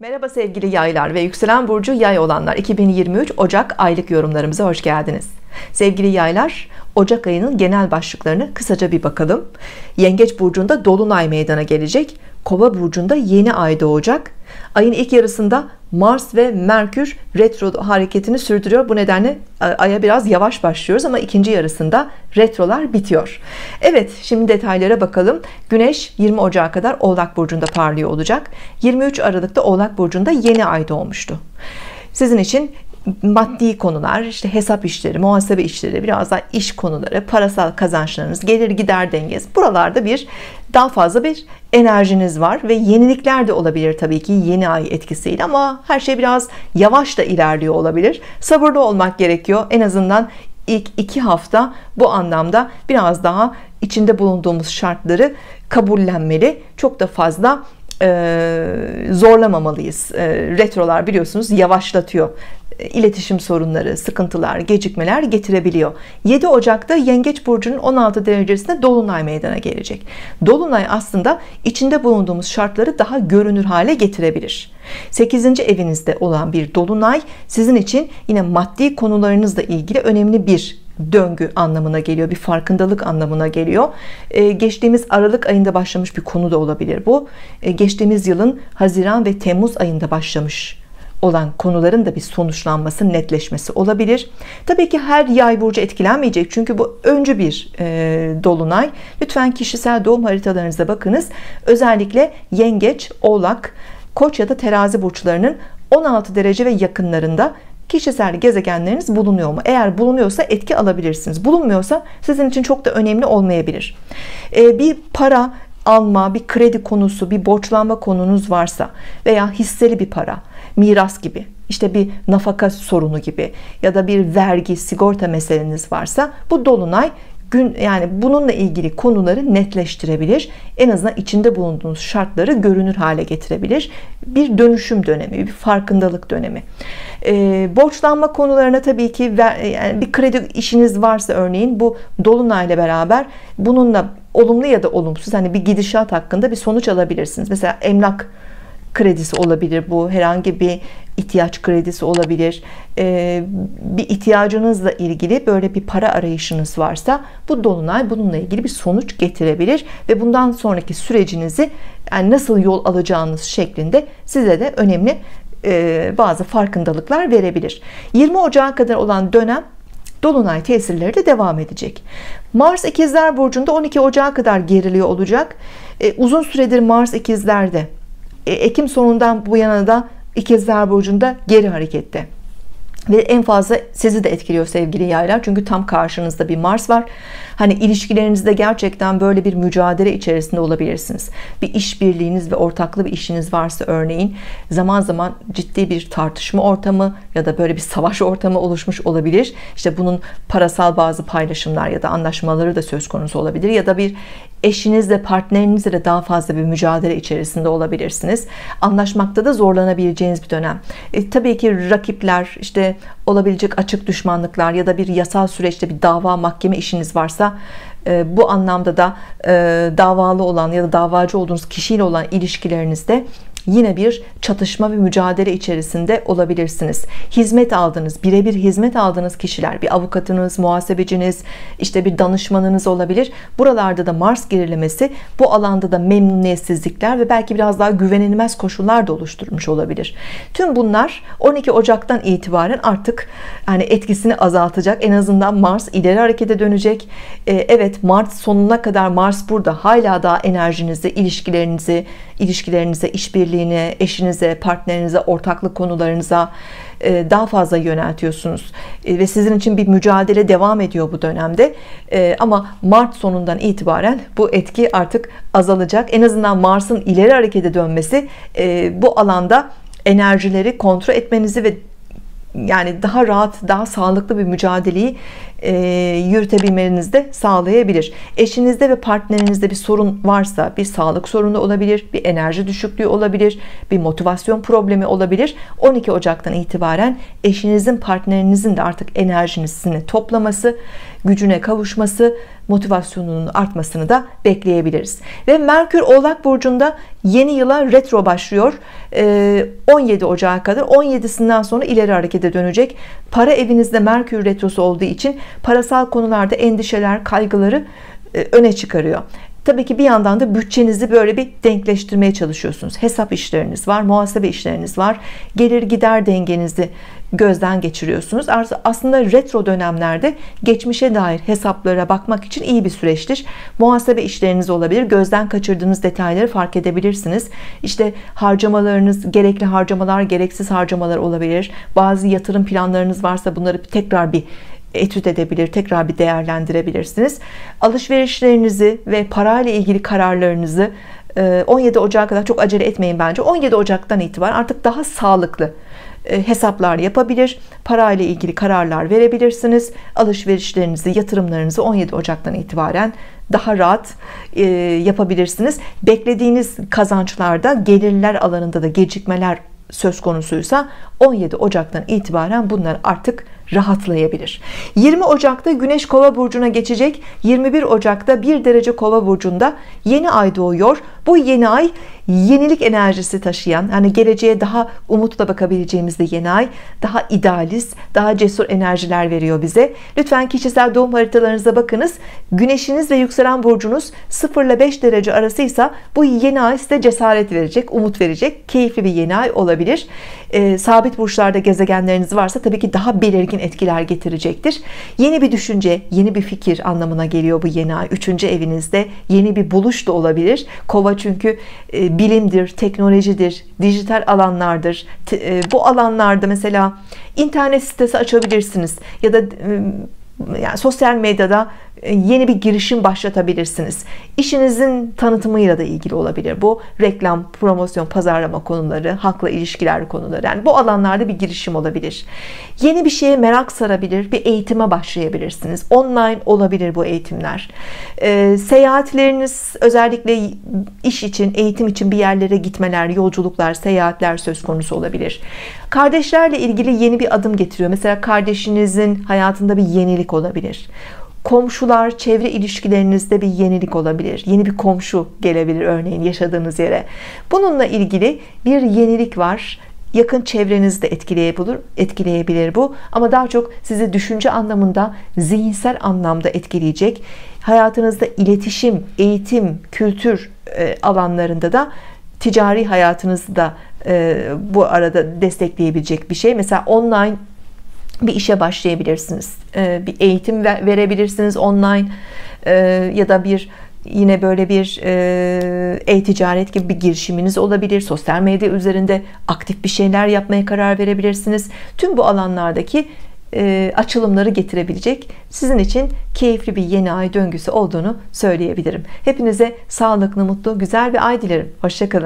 Merhaba sevgili yaylar ve yükselen burcu yay olanlar. 2023 Ocak aylık yorumlarımıza hoş geldiniz. Sevgili yaylar Ocak ayının genel başlıklarını kısaca bir bakalım. Yengeç burcunda Dolunay meydana gelecek Kova burcunda yeni ay doğacak. Ayın ilk yarısında Mars ve Merkür retro hareketini sürdürüyor. Bu nedenle aya biraz yavaş başlıyoruz ama ikinci yarısında retrolar bitiyor. Evet şimdi detaylara bakalım. Güneş 20 Ocak'a kadar Oğlak Burcu'nda parlıyor olacak. 23 Aralık'ta Oğlak Burcu'nda yeni ay doğmuştu. Sizin için maddi konular işte hesap işleri muhasebe işleri biraz daha iş konuları parasal kazançlarınız gelir gider dengesi buralarda bir daha fazla bir enerjiniz var ve yenilikler de olabilir tabii ki yeni ay etkisiyle ama her şey biraz yavaş da ilerliyor olabilir. Sabırlı olmak gerekiyor. En azından ilk iki hafta bu anlamda biraz daha içinde bulunduğumuz şartları kabullenmeli. Çok da fazla e, zorlamamalıyız. E, retrolar biliyorsunuz yavaşlatıyor iletişim sorunları, sıkıntılar, gecikmeler getirebiliyor. 7 Ocak'ta Yengeç Burcu'nun 16 derecesinde Dolunay meydana gelecek. Dolunay aslında içinde bulunduğumuz şartları daha görünür hale getirebilir. 8. evinizde olan bir Dolunay sizin için yine maddi konularınızla ilgili önemli bir döngü anlamına geliyor bir farkındalık anlamına geliyor ee, geçtiğimiz Aralık ayında başlamış bir konu da olabilir bu ee, geçtiğimiz yılın Haziran ve Temmuz ayında başlamış olan konuların da bir sonuçlanması netleşmesi olabilir. Tabii ki her yay burcu etkilenmeyecek çünkü bu öncü bir e, dolunay. Lütfen kişisel doğum haritalarınıza bakınız. Özellikle yengeç oğlak koç ya da terazi burçlarının 16 derece ve yakınlarında kişisel gezegenleriniz bulunuyor mu? Eğer bulunuyorsa etki alabilirsiniz. Bulunmuyorsa sizin için çok da önemli olmayabilir. Ee, bir para alma bir kredi konusu bir borçlanma konunuz varsa veya hisseli bir para miras gibi işte bir nafaka sorunu gibi ya da bir vergi sigorta meseleniz varsa bu dolunay gün yani bununla ilgili konuları netleştirebilir. En azından içinde bulunduğunuz şartları görünür hale getirebilir. Bir dönüşüm dönemi bir farkındalık dönemi. E, borçlanma konularına tabii ki yani bir kredi işiniz varsa örneğin bu dolunayla beraber bununla olumlu ya da olumsuz hani bir gidişat hakkında bir sonuç alabilirsiniz. Mesela emlak kredisi olabilir bu herhangi bir ihtiyaç kredisi olabilir. Ee, bir ihtiyacınızla ilgili böyle bir para arayışınız varsa bu dolunay bununla ilgili bir sonuç getirebilir ve bundan sonraki sürecinizi yani nasıl yol alacağınız şeklinde size de önemli e, bazı farkındalıklar verebilir. 20 Ocağı kadar olan dönem Dolunay tesirleri de devam edecek. Mars ikizler burcunda 12 Ocağı kadar geriliyor olacak. E, uzun süredir Mars ikizlerde Ekim sonundan bu yana da ikizler burcunda geri harekette ve en fazla sizi de etkiliyor sevgili yaylar. Çünkü tam karşınızda bir Mars var. Hani ilişkilerinizde gerçekten böyle bir mücadele içerisinde olabilirsiniz. Bir işbirliğiniz ve ortaklı bir işiniz varsa örneğin zaman zaman ciddi bir tartışma ortamı ya da böyle bir savaş ortamı oluşmuş olabilir. İşte bunun parasal bazı paylaşımlar ya da anlaşmaları da söz konusu olabilir. Ya da bir eşinizle partnerinizle de daha fazla bir mücadele içerisinde olabilirsiniz. Anlaşmakta da zorlanabileceğiniz bir dönem. E, tabii ki rakipler işte olabilecek açık düşmanlıklar ya da bir yasal süreçte bir dava mahkeme işiniz varsa e, bu anlamda da e, davalı olan ya da davacı olduğunuz kişiyle olan ilişkilerinizde yine bir çatışma ve mücadele içerisinde olabilirsiniz. Hizmet aldınız birebir hizmet aldığınız kişiler. Bir avukatınız muhasebeciniz işte bir danışmanınız olabilir. Buralarda da Mars gerilemesi bu alanda da memnuniyetsizlikler ve belki biraz daha güvenilmez koşullar da oluşturmuş olabilir. Tüm bunlar 12 Ocak'tan itibaren artık yani etkisini azaltacak. En azından Mars ileri harekete dönecek. Ee, Evet Mart sonuna kadar Mars burada hala daha enerjinizi ilişkilerinizi ilişkilerinize işbirliğine eşinize partnerinize ortaklık konularınıza e, daha fazla yöneltiyorsunuz. E, ve sizin için bir mücadele devam ediyor bu dönemde. E, ama Mart sonundan itibaren bu etki artık azalacak. En azından Mars'ın ileri harekete dönmesi bu alanda enerjileri kontrol etmenizi ve yani daha rahat daha sağlıklı bir mücadeleyi e, yürütebilmenizi de sağlayabilir. Eşinizde ve partnerinizde bir sorun varsa bir sağlık sorunu olabilir bir enerji düşüklüğü olabilir bir motivasyon problemi olabilir. 12 Ocak'tan itibaren eşinizin partnerinizin de artık enerjisini toplaması gücüne kavuşması motivasyonunun artmasını da bekleyebiliriz. Ve Merkür Oğlak Burcu'nda yeni yıla retro başlıyor. 17 ee, Ocağı kadar 17'sinden sonra ileri harekete dönecek. Para evinizde Merkür retrosu olduğu için parasal konularda endişeler kaygıları e, öne çıkarıyor Tabii ki bir yandan da bütçenizi böyle bir denkleştirmeye çalışıyorsunuz. Hesap işleriniz var, muhasebe işleriniz var. Gelir gider dengenizi gözden geçiriyorsunuz. Aslında retro dönemlerde geçmişe dair hesaplara bakmak için iyi bir süreçtir. Muhasebe işleriniz olabilir. Gözden kaçırdığınız detayları fark edebilirsiniz. İşte harcamalarınız, gerekli harcamalar, gereksiz harcamalar olabilir. Bazı yatırım planlarınız varsa bunları tekrar bir etüt edebilir, tekrar bir değerlendirebilirsiniz. Alışverişlerinizi ve parayla ilgili kararlarınızı 17 e, Ocak'a kadar çok acele etmeyin bence. 17 Ocak'tan itibaren artık daha sağlıklı e, hesaplar yapabilir, parayla ilgili kararlar verebilirsiniz. Alışverişlerinizi, yatırımlarınızı 17 Ocak'tan itibaren daha rahat e, yapabilirsiniz. Beklediğiniz kazançlarda gelirler alanında da gecikmeler söz konusuysa 17 Ocak'tan itibaren bunlar artık rahatlayabilir. 20 Ocak'ta Güneş Kova burcuna geçecek 21 Ocak'ta 1 derece Kova burcunda yeni ay doğuyor. Bu yeni ay yenilik enerjisi taşıyan hani geleceğe daha umutla bakabileceğimiz de yeni ay daha idealist daha cesur enerjiler veriyor bize. Lütfen kişisel doğum haritalarınıza bakınız. Güneşiniz ve yükselen burcunuz 0 ile 5 derece arasıysa bu yeni ay size cesaret verecek umut verecek keyifli bir yeni ay olabilir. E, sabit burçlarda gezegenleriniz varsa tabii ki daha belirgin etkiler getirecektir. Yeni bir düşünce yeni bir fikir anlamına geliyor bu yeni ay. Üçüncü evinizde yeni bir buluş da olabilir. Kova çünkü e, bilimdir teknolojidir dijital alanlardır. E, bu alanlarda mesela internet sitesi açabilirsiniz ya da e, yani sosyal medyada yeni bir girişim başlatabilirsiniz. İşinizin tanıtımıyla da ilgili olabilir bu. Reklam promosyon pazarlama konuları halkla ilişkiler konuları. Yani bu alanlarda bir girişim olabilir. Yeni bir şeye merak sarabilir bir eğitime başlayabilirsiniz. Online olabilir bu eğitimler. E, seyahatleriniz özellikle iş için eğitim için bir yerlere gitmeler yolculuklar seyahatler söz konusu olabilir. Kardeşlerle ilgili yeni bir adım getiriyor. Mesela kardeşinizin hayatında bir yenilik olabilir komşular çevre ilişkilerinizde bir yenilik olabilir. Yeni bir komşu gelebilir örneğin yaşadığınız yere. Bununla ilgili bir yenilik var. Yakın çevrenizde etkileyebilir, etkileyebilir bu. Ama daha çok sizi düşünce anlamında zihinsel anlamda etkileyecek hayatınızda iletişim eğitim kültür e, alanlarında da ticari hayatınızda da e, bu arada destekleyebilecek bir şey. Mesela online bir işe başlayabilirsiniz. Ee, bir eğitim verebilirsiniz online ee, ya da bir yine böyle bir e, e-ticaret gibi bir girişiminiz olabilir. Sosyal medya üzerinde aktif bir şeyler yapmaya karar verebilirsiniz. Tüm bu alanlardaki açılımları getirebilecek sizin için keyifli bir yeni ay döngüsü olduğunu söyleyebilirim. Hepinize sağlıklı mutlu güzel bir ay dilerim. Hoşçakalın